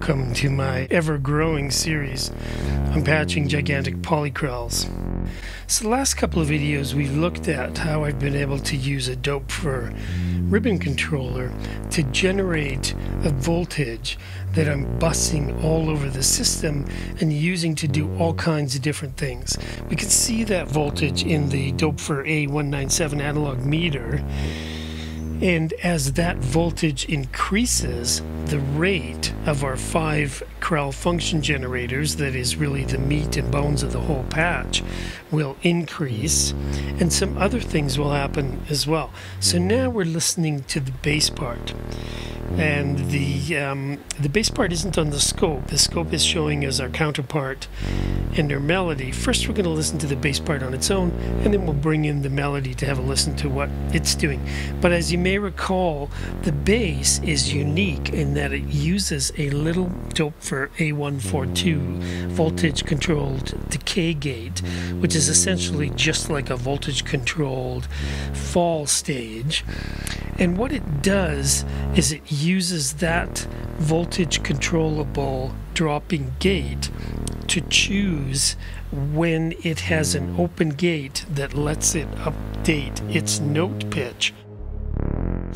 welcome to my ever growing series on patching gigantic Polykrells. So, the last couple of videos we've looked at how I've been able to use a Doepfer ribbon controller to generate a voltage that I'm busing all over the system and using to do all kinds of different things. We can see that voltage in the Doepfer A197 analog meter. And as that voltage increases, the rate of our five Krell function generators, that is really the meat and bones of the whole patch, will increase. And some other things will happen as well. So now we're listening to the bass part and the um, the bass part isn't on the scope. The scope is showing as our counterpart and our melody. First, we're going to listen to the bass part on its own, and then we'll bring in the melody to have a listen to what it's doing. But as you may recall, the bass is unique in that it uses a little Doepfer A142 voltage-controlled decay gate, which is essentially just like a voltage-controlled fall stage. And what it does is it uses that voltage controllable dropping gate to choose when it has an open gate that lets it update its note pitch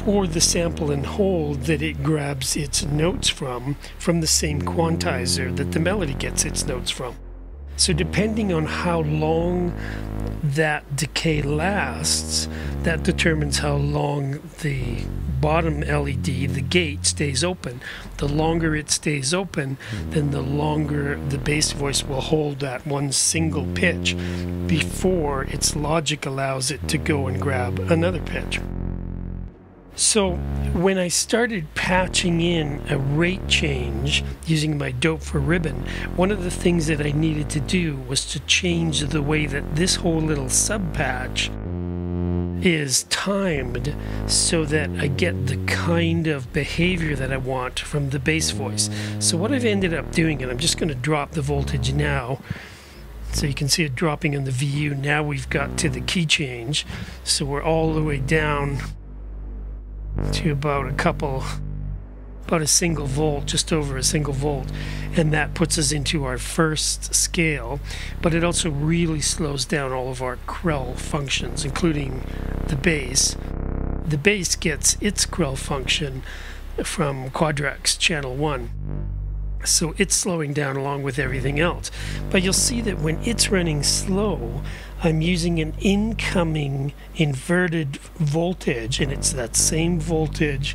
or the sample and hold that it grabs its notes from from the same quantizer that the melody gets its notes from. So, depending on how long that decay lasts, that determines how long the bottom LED, the gate, stays open. The longer it stays open, then the longer the bass voice will hold that one single pitch before its logic allows it to go and grab another pitch. So when I started patching in a rate change using my Doepfer ribbon, one of the things that I needed to do was to change the way that this whole little sub patch is timed so that I get the kind of behavior that I want from the bass voice. So what I've ended up doing, and I'm just going to drop the voltage now, so you can see it dropping in the VU. Now we've got to the key change. So we're all the way down to about a couple, about a single volt, just over a single volt. And that puts us into our first scale, but it also really slows down all of our Krell functions, including the bass. The bass gets its Krell function from Quadrax channel 1 so it's slowing down along with everything else. But you'll see that when it's running slow, I'm using an incoming inverted voltage, and it's that same voltage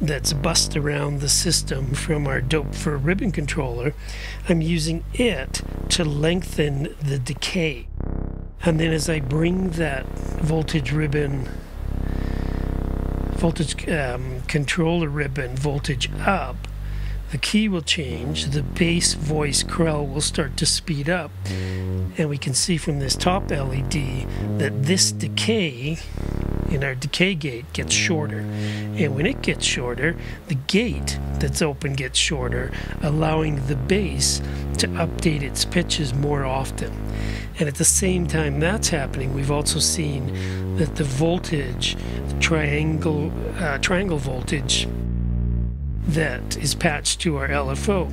that's bussed around the system from our Doepfer ribbon controller. I'm using it to lengthen the decay. And then as I bring that voltage ribbon voltage um, controller ribbon voltage up, the key will change, the bass voice Krell will start to speed up, and we can see from this top LED that this decay in our decay gate gets shorter. And when it gets shorter, the gate that's open gets shorter, allowing the bass to update its pitches more often. And at the same time that's happening, we've also seen that the voltage, the triangle, uh, triangle voltage, that is patched to our LFO,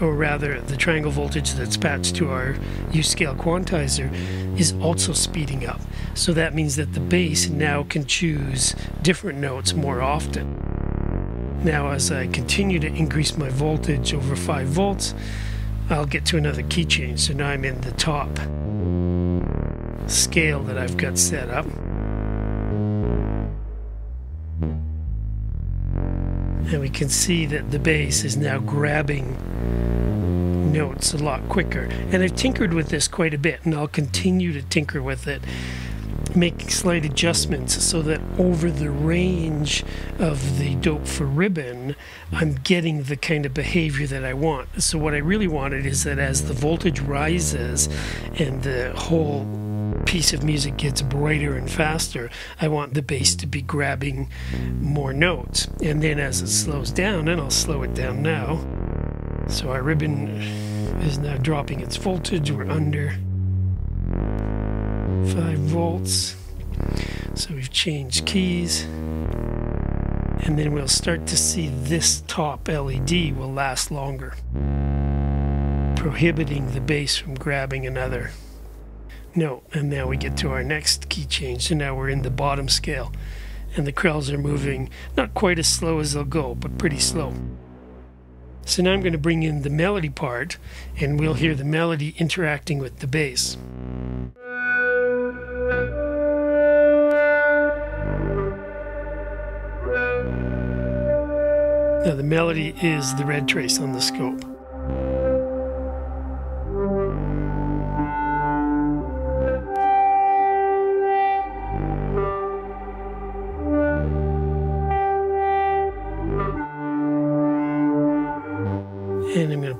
or rather the triangle voltage that's patched to our U-scale quantizer is also speeding up. So that means that the bass now can choose different notes more often. Now as I continue to increase my voltage over 5 volts, I'll get to another key change. So now I'm in the top scale that I've got set up. And we can see that the bass is now grabbing notes a lot quicker. And I've tinkered with this quite a bit, and I'll continue to tinker with it, making slight adjustments so that over the range of the Doepfer ribbon, I'm getting the kind of behavior that I want. So what I really wanted is that as the voltage rises and the whole piece of music gets brighter and faster, I want the bass to be grabbing more notes. And then as it slows down, and I'll slow it down now. So our ribbon is now dropping its voltage. We're under 5 volts. So we've changed keys. And then we'll start to see this top LED will last longer, prohibiting the bass from grabbing another note. And now we get to our next key change. So now we're in the bottom scale and the krells are moving not quite as slow as they'll go, but pretty slow. So now I'm going to bring in the melody part and we'll hear the melody interacting with the bass. Now the melody is the red trace on the scope.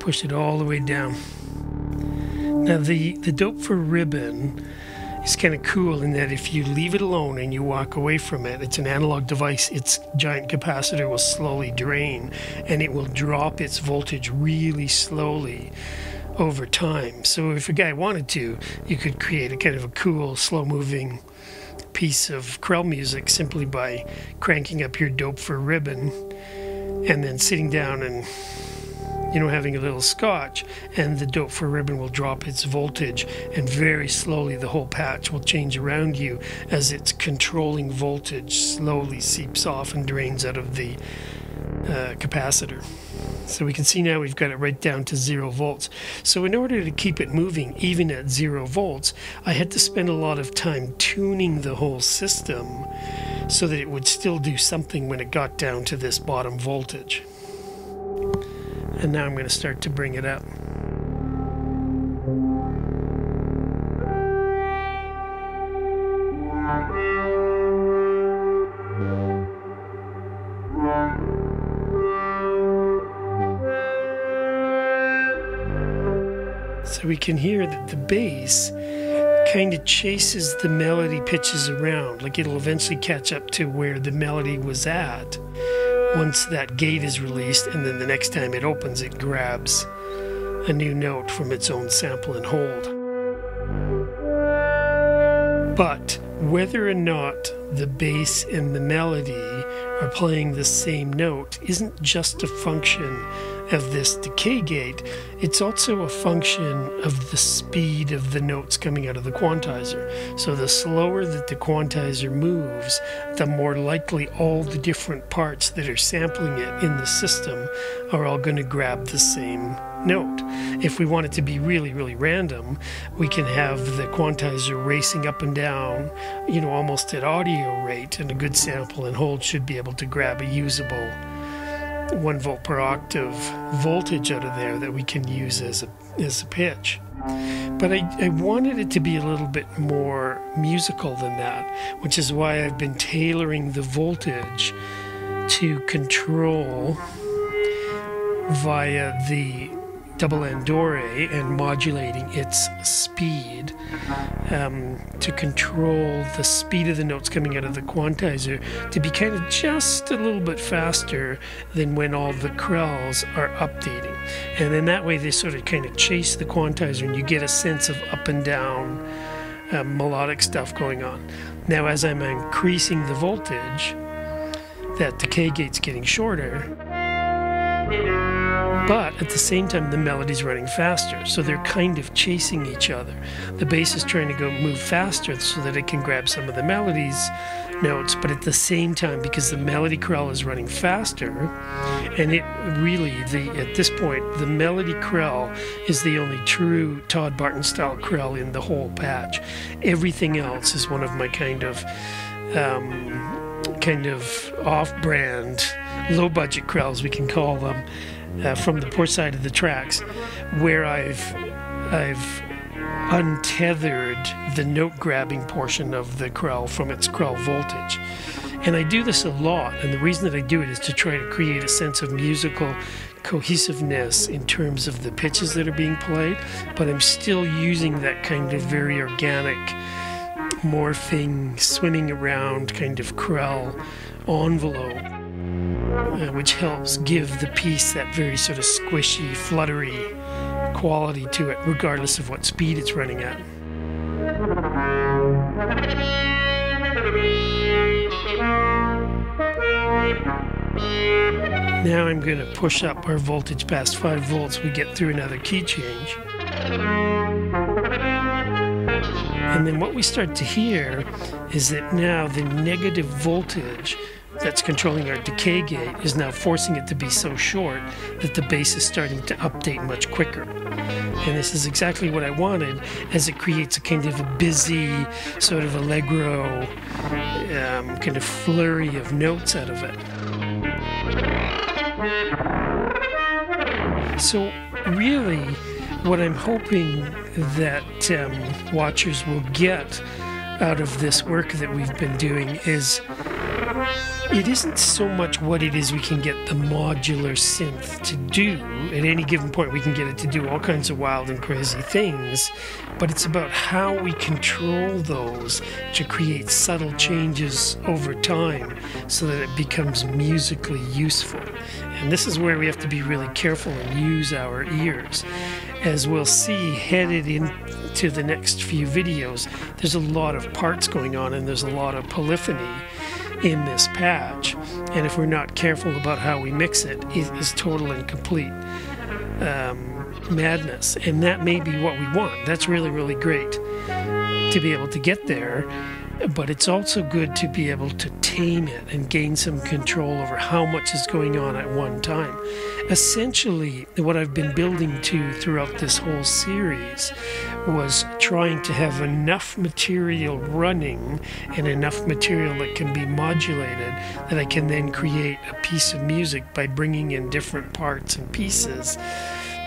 Push it all the way down. Now the, the Doepfer ribbon is kind of cool in that if you leave it alone and you walk away from it, it's an analog device, its giant capacitor will slowly drain and it will drop its voltage really slowly over time. So if a guy wanted to, you could create a kind of a cool, slow moving piece of Krell music simply by cranking up your Doepfer ribbon and then sitting down and you know, having a little scotch, and the Doepfer ribbon will drop its voltage, and very slowly the whole patch will change around you as its controlling voltage slowly seeps off and drains out of the uh, capacitor. So we can see now we've got it right down to zero volts. So in order to keep it moving even at zero volts, I had to spend a lot of time tuning the whole system so that it would still do something when it got down to this bottom voltage. And now I'm going to start to bring it up. So we can hear that the bass kind of chases the melody pitches around, like it'll eventually catch up to where the melody was at once that gate is released, and then the next time it opens, it grabs a new note from its own sample and hold. But whether or not the bass and the melody are playing the same note isn't just a function of this decay gate, it's also a function of the speed of the notes coming out of the quantizer. So the slower that the quantizer moves, the more likely all the different parts that are sampling it in the system are all going to grab the same note. If we want it to be really, really random, we can have the quantizer racing up and down, you know, almost at audio rate, and a good sample and hold should be able to grab a usable one volt per octave voltage out of there that we can use as a, as a pitch. But I, I wanted it to be a little bit more musical than that, which is why I've been tailoring the voltage to control via the double Andore and modulating its speed um, to control the speed of the notes coming out of the quantizer to be kind of just a little bit faster than when all the krells are updating. And then that way, they sort of kind of chase the quantizer and you get a sense of up and down uh, melodic stuff going on. Now, as I'm increasing the voltage, that decay gate's getting shorter but at the same time, the melody's running faster, so they're kind of chasing each other. The bass is trying to go move faster so that it can grab some of the melody's notes, but at the same time, because the melody krell is running faster, and it really, the at this point, the melody krell is the only true Todd Barton style krell in the whole patch. Everything else is one of my kind of um, kind of off-brand, low-budget krells, we can call them uh, from the port side of the tracks, where I've I've untethered the note grabbing portion of the krell from its krell voltage. And I do this a lot, and the reason that I do it is to try to create a sense of musical cohesiveness in terms of the pitches that are being played, but I'm still using that kind of very organic, morphing, swimming around kind of krell envelope uh, which helps give the piece that very sort of squishy, fluttery quality to it, regardless of what speed it's running at. Now I'm going to push up our voltage past 5 volts. We get through another key change. And then what we start to hear is that now the negative voltage that's controlling our decay gate is now forcing it to be so short that the bass is starting to update much quicker. And this is exactly what I wanted as it creates a kind of a busy, sort of allegro, um, kind of flurry of notes out of it. So, really, what I'm hoping that um, watchers will get out of this work that we've been doing is it isn't so much what it is we can get the modular synth to do. At any given point, we can get it to do all kinds of wild and crazy things, but it's about how we control those to create subtle changes over time so that it becomes musically useful. And this is where we have to be really careful and use our ears. As we'll see headed into the next few videos, there's a lot of parts going on and there's a lot of polyphony in this patch. And if we're not careful about how we mix it, it is total and complete um, madness. And that may be what we want. That's really, really great to be able to get there but it's also good to be able to tame it and gain some control over how much is going on at one time. Essentially, what I've been building to throughout this whole series was trying to have enough material running and enough material that can be modulated that I can then create a piece of music by bringing in different parts and pieces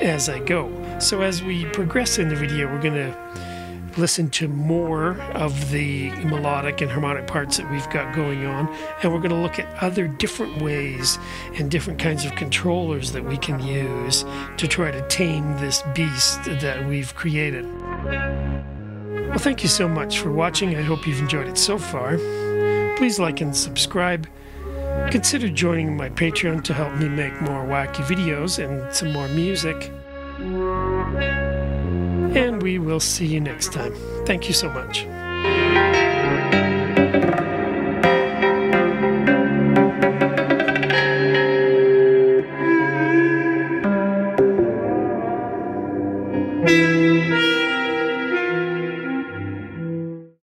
as I go. So as we progress in the video, we're going to listen to more of the melodic and harmonic parts that we've got going on. And we're going to look at other different ways and different kinds of controllers that we can use to try to tame this beast that we've created. Well, thank you so much for watching. I hope you've enjoyed it so far. Please like and subscribe. Consider joining my Patreon to help me make more wacky videos and some more music and we will see you next time. Thank you so much.